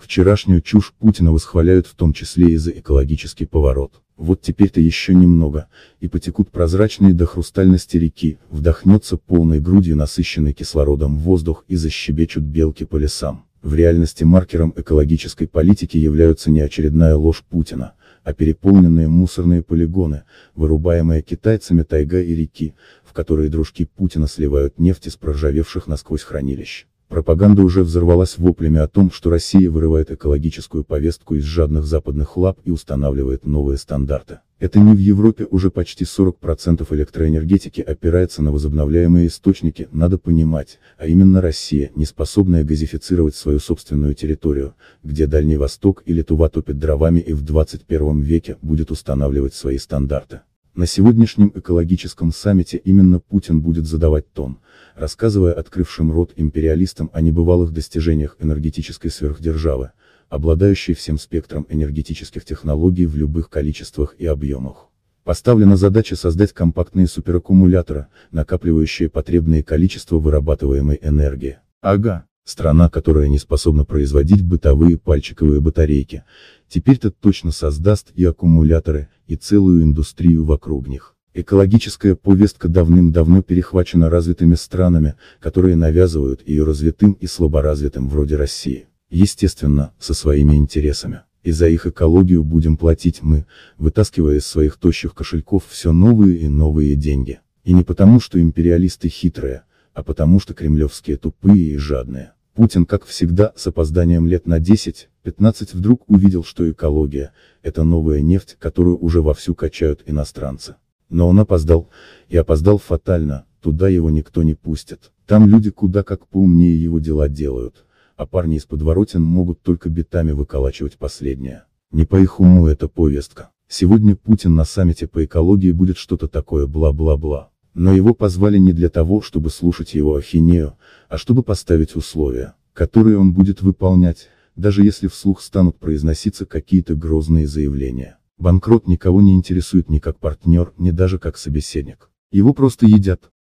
Вчерашнюю чушь Путина восхваляют в том числе и за экологический поворот. Вот теперь-то еще немного, и потекут прозрачные до хрустальности реки, вдохнется полной грудью насыщенный кислородом воздух и защебечут белки по лесам. В реальности маркером экологической политики являются не очередная ложь Путина, а переполненные мусорные полигоны, вырубаемые китайцами тайга и реки, в которые дружки Путина сливают нефть из проржавевших насквозь хранилищ. Пропаганда уже взорвалась воплями о том, что Россия вырывает экологическую повестку из жадных западных лап и устанавливает новые стандарты. Это не в Европе уже почти 40% электроэнергетики опирается на возобновляемые источники, надо понимать, а именно Россия, не способная газифицировать свою собственную территорию, где Дальний Восток или Тува топит дровами и в 21 веке будет устанавливать свои стандарты. На сегодняшнем экологическом саммите именно Путин будет задавать тон, рассказывая открывшим рот империалистам о небывалых достижениях энергетической сверхдержавы, обладающей всем спектром энергетических технологий в любых количествах и объемах. Поставлена задача создать компактные супераккумуляторы, накапливающие потребные количества вырабатываемой энергии. Ага, страна, которая не способна производить бытовые пальчиковые батарейки, теперь-то точно создаст и аккумуляторы, и целую индустрию вокруг них. Экологическая повестка давным-давно перехвачена развитыми странами, которые навязывают ее развитым и слаборазвитым вроде России. Естественно, со своими интересами. И за их экологию будем платить мы, вытаскивая из своих тощих кошельков все новые и новые деньги. И не потому, что империалисты хитрые, а потому что кремлевские тупые и жадные. Путин, как всегда, с опозданием лет на 10, 15 вдруг увидел, что экология – это новая нефть, которую уже вовсю качают иностранцы. Но он опоздал, и опоздал фатально, туда его никто не пустит. Там люди куда как поумнее его дела делают, а парни из подворотен могут только битами выколачивать последнее. Не по их уму эта повестка. Сегодня Путин на саммите по экологии будет что-то такое бла-бла-бла. Но его позвали не для того, чтобы слушать его ахинею, а чтобы поставить условия, которые он будет выполнять, даже если вслух станут произноситься какие-то грозные заявления. Банкрот никого не интересует ни как партнер, ни даже как собеседник. Его просто едят.